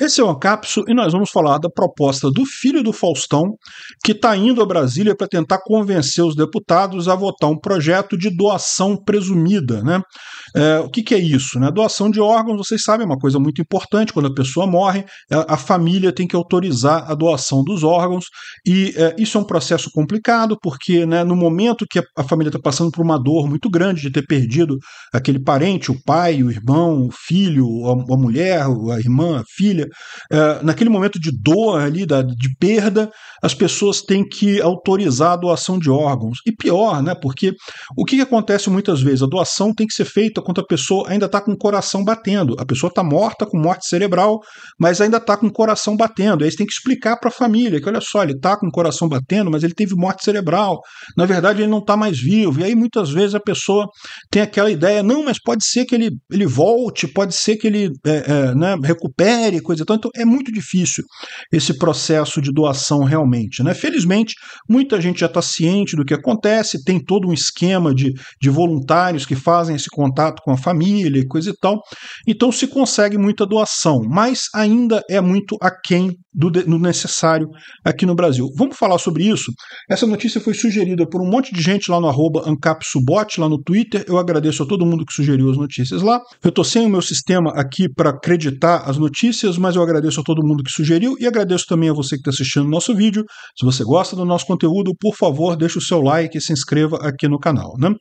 Esse é o Ancapso e nós vamos falar da proposta do filho do Faustão, que está indo a Brasília para tentar convencer os deputados a votar um projeto de doação presumida. Né? É, o que, que, é isso? Né? Doação de órgãos, vocês sabem, é uma coisa muito importante. Quando a pessoa morre, a, a família tem que autorizar a doação dos órgãos, e é, isso é um processo complicado, porque né, no momento que a, a família está passando por uma dor muito grande de ter perdido aquele parente, o pai, o irmão, o filho, a, a mulher, a irmã, a filha, é, naquele momento de dor ali, da, de perda, as pessoas têm que autorizar a doação de órgãos. E pior, né? Porque o que, que acontece muitas vezes? A doação tem que ser feita quando a pessoa ainda está com o coração batendo. A pessoa está morta, com morte cerebral, mas ainda está com o coração batendo. Aí você tem que explicar para a família que, olha só, ele está com o coração batendo, mas ele teve morte cerebral. Na verdade, ele não está mais vivo. E aí, muitas vezes, a pessoa tem aquela ideia, não, mas pode ser que ele, ele volte, pode ser que ele é, é, né, recupere, coisa e tal. Então, é muito difícil esse processo de doação realmente. Né? Felizmente, muita gente já está ciente do que acontece, tem todo um esquema de, de voluntários que fazem esse contato com a família e coisa e tal. Então se consegue muita doação, mas ainda é muito aquém do, do necessário aqui no Brasil. Vamos falar sobre isso? Essa notícia foi sugerida por um monte de gente lá no arroba Ancapsubot, lá no Twitter. Eu agradeço a todo mundo que sugeriu as notícias lá. Eu estou sem o meu sistema aqui para acreditar as notícias, mas eu agradeço a todo mundo que sugeriu e agradeço também a você que está assistindo o nosso vídeo. Se você gosta do nosso conteúdo, por favor, deixe o seu like e se inscreva aqui no canal. Né?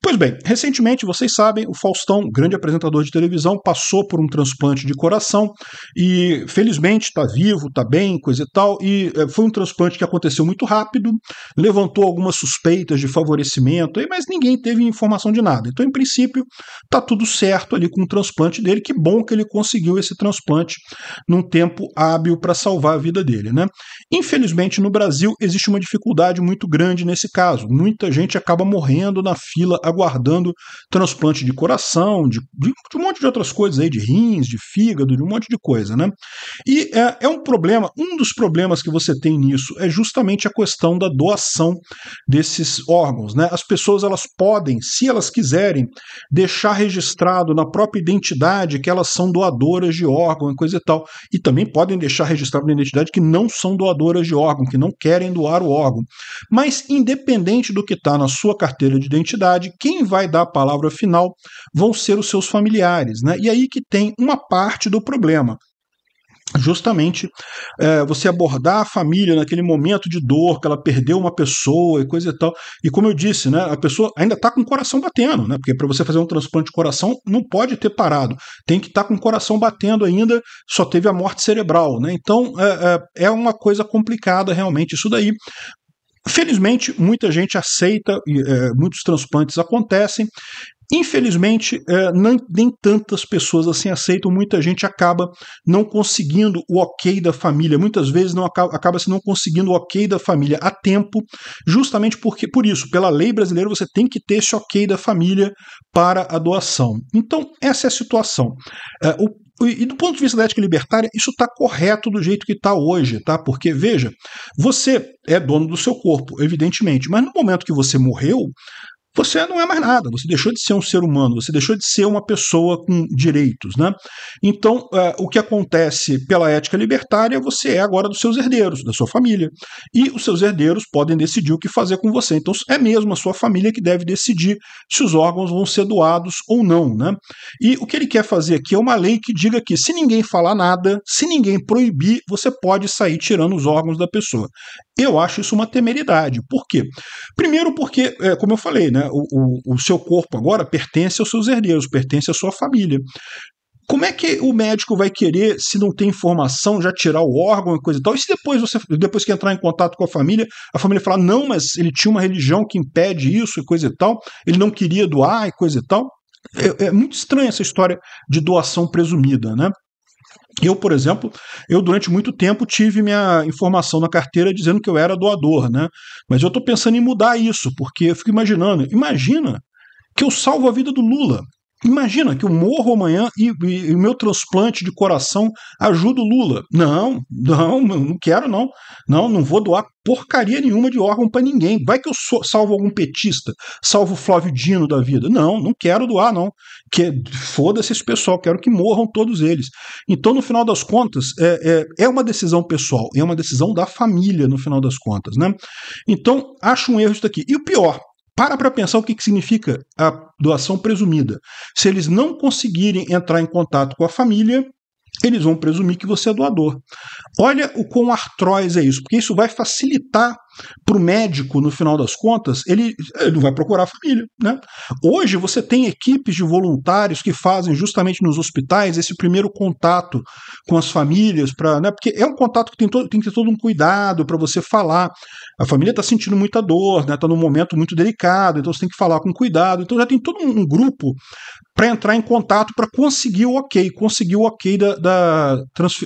Pois bem, recentemente, vocês sabem, o Faustão, grande apresentador de televisão, passou por um transplante de coração e felizmente está vivo novo, tá bem, coisa e tal. E é, foi um transplante que aconteceu muito rápido, levantou algumas suspeitas de favorecimento, mas ninguém teve informação de nada. Então, em princípio, tá tudo certo ali com o transplante dele. Que bom que ele conseguiu esse transplante num tempo hábil para salvar a vida dele, né? Infelizmente, no Brasil existe uma dificuldade muito grande nesse caso. Muita gente acaba morrendo na fila aguardando transplante de coração, de, de, de um monte de outras coisas aí, de rins, de fígado, de um monte de coisa, né? E é, é um problema, um dos problemas que você tem nisso é justamente a questão da doação desses órgãos. Né? As pessoas elas podem, se elas quiserem, deixar registrado na própria identidade que elas são doadoras de órgão e coisa e tal. E também podem deixar registrado na identidade que não são doadoras de órgão, que não querem doar o órgão. Mas, independente do que está na sua carteira de identidade, quem vai dar a palavra final vão ser os seus familiares. Né? E aí que tem uma parte do problema justamente é, você abordar a família naquele momento de dor que ela perdeu uma pessoa e coisa e tal. E como eu disse, né, a pessoa ainda está com o coração batendo, né? Porque para você fazer um transplante de coração não pode ter parado, tem que estar tá com o coração batendo ainda. Só teve a morte cerebral, né? Então é, é, é uma coisa complicada realmente isso daí. Felizmente, muita gente aceita, é, muitos transplantes acontecem, Infelizmente, é, nem, nem, tantas pessoas assim aceitam, muita gente acaba não conseguindo o ok da família, muitas vezes não acaba, acaba se não conseguindo o ok da família a tempo, justamente porque por isso, pela lei brasileira, você tem que ter esse ok da família para a doação. Então, essa é a situação. É, o e do ponto de vista da ética libertária, isso está correto do jeito que está hoje, tá? Porque, veja, você é dono do seu corpo, evidentemente, mas no momento que você morreu, você não é mais nada, você deixou de ser um ser humano, você deixou de ser uma pessoa com direitos. Né? Então, é, o que acontece pela ética libertária, você é agora dos seus herdeiros, da sua família. E os seus herdeiros podem decidir o que fazer com você. Então, é mesmo a sua família que deve decidir se os órgãos vão ser doados ou não. Né? E o que ele quer fazer aqui é uma lei que diga que, se ninguém falar nada, se ninguém proibir, você pode sair tirando os órgãos da pessoa. Eu acho isso uma temeridade. Por quê? Primeiro, porque, é, como eu falei, né, o, o, o seu corpo agora pertence aos seus herdeiros, pertence à sua família. Como é que o médico vai querer, se não tem informação, já tirar o órgão e coisa e tal? E se depois você, depois que entrar em contato com a família, a família falar, não, mas ele tinha uma religião que impede isso e coisa e tal, ele não queria doar e coisa e tal? É, é muito estranha essa história de doação presumida, né? Eu, por exemplo, eu durante muito tempo tive minha informação na carteira dizendo que eu era doador, né? Mas eu estou pensando em mudar isso, porque eu fico imaginando, imagina que eu salvo a vida do Lula. Imagina que eu morro amanhã e, o meu transplante de coração ajuda o Lula. Não, não, não quero não. Não, não vou doar porcaria nenhuma de órgão para ninguém. Vai que eu salvo algum petista, salvo Flávio Dino da vida. Não, não quero doar não. Que foda-se esse pessoal, quero que morram todos eles. Então, no final das contas, é, é, é uma decisão pessoal, é uma decisão da família no final das contas, né? Então, acho um erro isso daqui. E o pior, para para pensar o que, que significa a doação presumida. Se eles não conseguirem entrar em contato com a família, eles vão presumir que você é doador. Olha o quão artroz é isso, porque isso vai facilitar para o médico, no final das contas, ele, ele vai procurar a família. Né? Hoje você tem equipes de voluntários que fazem justamente nos hospitais esse primeiro contato com as famílias, pra, né? porque é um contato que tem, todo, tem que ter todo um cuidado para você falar. A família está sentindo muita dor, está né? Tá num momento muito delicado, então você tem que falar com cuidado. Então já tem todo um grupo para entrar em contato para conseguir o ok, conseguir o ok da, da,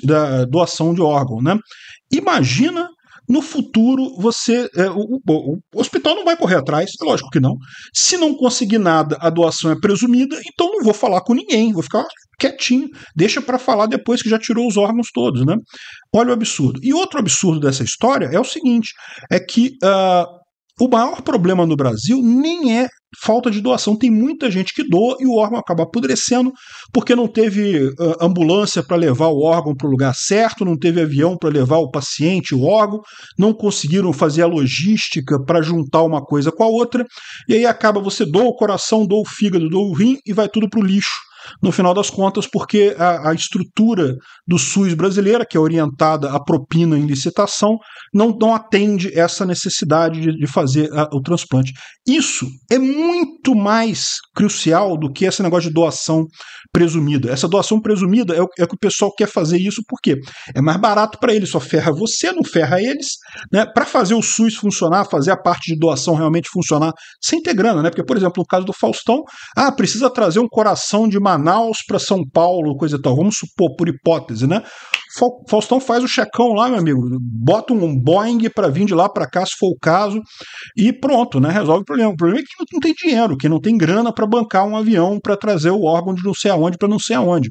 da doação de órgão. Né? Imagina no futuro você. É, o, o, o, hospital não vai correr atrás, é lógico que não. Se não conseguir nada, a doação é presumida, então não vou falar com ninguém, vou ficar quietinho, deixa para falar depois que já tirou os órgãos todos, né? Olha o absurdo. E outro absurdo dessa história é o seguinte: é que uh, o maior problema no Brasil nem é falta de doação. Tem muita gente que doa e o órgão acaba apodrecendo porque não teve uh, ambulância para levar o órgão para o lugar certo, não teve avião para levar o paciente, o órgão, não conseguiram fazer a logística para juntar uma coisa com a outra, e aí acaba você doa o coração, doa o fígado, doa o rim e vai tudo para o lixo no final das contas, porque a, a, estrutura do SUS brasileira, que é orientada à propina em licitação, não, não atende essa necessidade de, de fazer a, o transplante. Isso é muito mais crucial do que esse negócio de doação presumida. Essa doação presumida é o, é que o pessoal quer fazer isso porque é mais barato para eles, só ferra você, não ferra eles. Né? Para fazer o SUS funcionar, fazer a parte de doação realmente funcionar, sem ter grana, né? Porque, por exemplo, no caso do Faustão, ah, precisa trazer um coração de Manaus para São Paulo, coisa e tal. Vamos supor, por hipótese, né? Faustão faz o checão lá, meu amigo, bota um Boeing para vir de lá para cá, se for o caso, e pronto, né? Resolve o problema. O problema é que não tem dinheiro, que não tem grana para bancar um avião para trazer o órgão de não sei aonde para não sei aonde.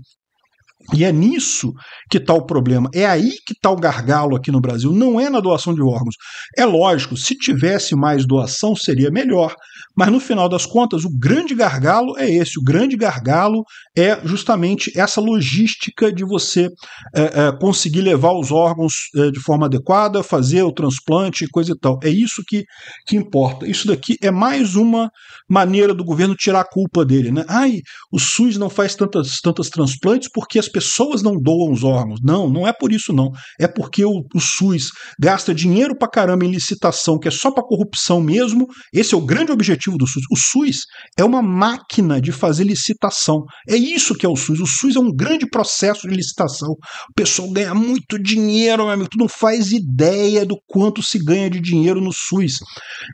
E é nisso que está o problema. É aí que está o gargalo aqui no Brasil. Não é na doação de órgãos. É lógico, se tivesse mais doação seria melhor. Mas no final das contas, o grande gargalo é esse. O grande gargalo é justamente essa logística de você é, é, conseguir levar os órgãos é, de forma adequada, fazer o transplante e coisa e tal. É isso que, que importa. Isso daqui é mais uma maneira do governo tirar a culpa dele. Né? Ai, o SUS não faz tantas, tantas transplantes porque as pessoas não doam os órgãos. Não, não é por isso não. É porque o, o SUS gasta dinheiro pra caramba em licitação, que é só para corrupção mesmo. Esse é o grande objetivo do SUS. O SUS é uma máquina de fazer licitação. É isso que é o SUS. O SUS é um grande processo de licitação. O pessoal ganha muito dinheiro, meu amigo. Tu não faz ideia do quanto se ganha de dinheiro no SUS.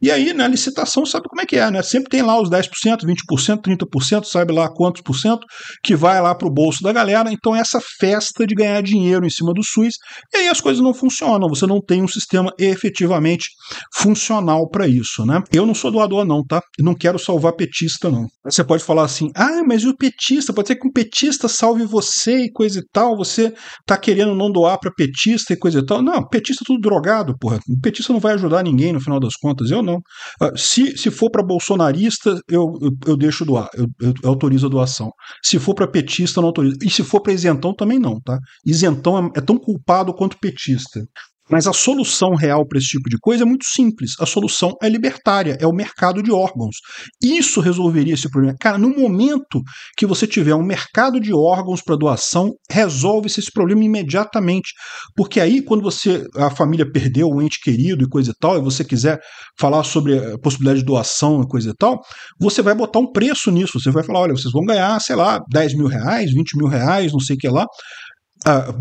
E aí, na né, licitação, sabe como é que é, né? Sempre tem lá os 10%, 20%, 30%, sabe lá quantos por cento, que vai lá para o bolso da galera. Então, essa festa de ganhar dinheiro em cima do SUS, e aí as coisas não funcionam, você não tem um sistema efetivamente funcional para isso, né? Eu não sou doador não, tá? Eu não quero salvar petista não. Você pode falar assim: "Ah, mas e o petista? Pode ser que um petista salve você e coisa e tal, você tá querendo não doar para petista e coisa e tal". Não, petista é tudo drogado, porra. O petista não vai ajudar ninguém no final das contas, eu não. Ah, se, se for para bolsonarista, eu, eu, eu, deixo doar, eu, eu autorizo a doação. Se for para petista, não autorizo. E se for para isentão também não, tá? Isentão é, é tão culpado quanto petista. Mas a solução real para esse tipo de coisa é muito simples. A solução é libertária, é o mercado de órgãos. Isso resolveria esse problema. Cara, no momento que você tiver um mercado de órgãos para doação, resolve-se esse problema imediatamente. Porque aí, quando você a família perdeu um ente querido e coisa e tal, e você quiser falar sobre a possibilidade de doação e coisa e tal, você vai botar um preço nisso. Você vai falar: olha, vocês vão ganhar, sei lá, 10 mil reais, 20 mil reais, não sei o que lá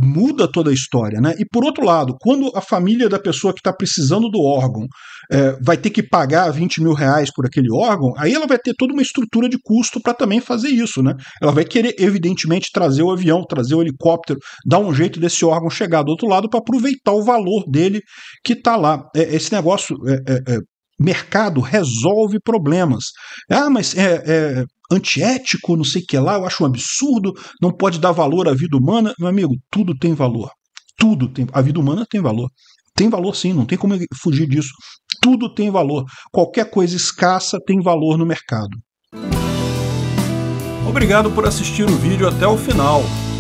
Muda toda a história, né? E por outro lado, quando a família da pessoa que está precisando do órgão é, vai ter que pagar 20 mil reais por aquele órgão, aí ela vai ter toda uma estrutura de custo para também fazer isso, né? Ela vai querer, evidentemente, trazer o avião, trazer o helicóptero, dar um jeito desse órgão chegar do outro lado para aproveitar o valor dele que está lá. É, esse negócio é, é, é mercado resolve problemas. Ah, mas é, é antiético, não sei o que lá, eu acho um absurdo, não pode dar valor à vida humana. Meu amigo, tudo tem valor. Tudo tem. A vida humana tem valor. Tem valor sim, não tem como fugir disso. Tudo tem valor. Qualquer coisa escassa tem valor no mercado. Obrigado por assistir o vídeo até o final.